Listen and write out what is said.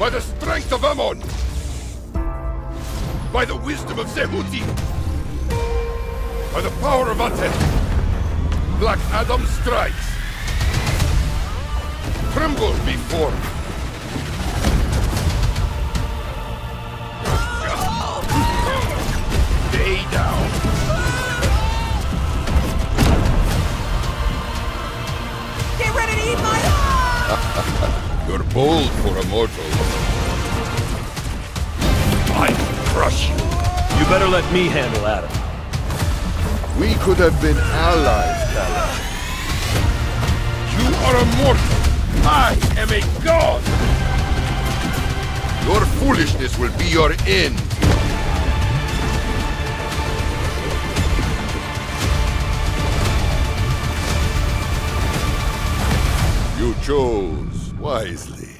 By the strength of Ammon! By the wisdom of Zehuti! By the power of Aten! Black Adam strikes! Tremble before me! Stay down! Get ready to eat my... You're bold for a mortal. I crush you. You better let me handle Adam. We could have been allies, Kal-El. You are a mortal. I am a god. Your foolishness will be your end. You chose wisely.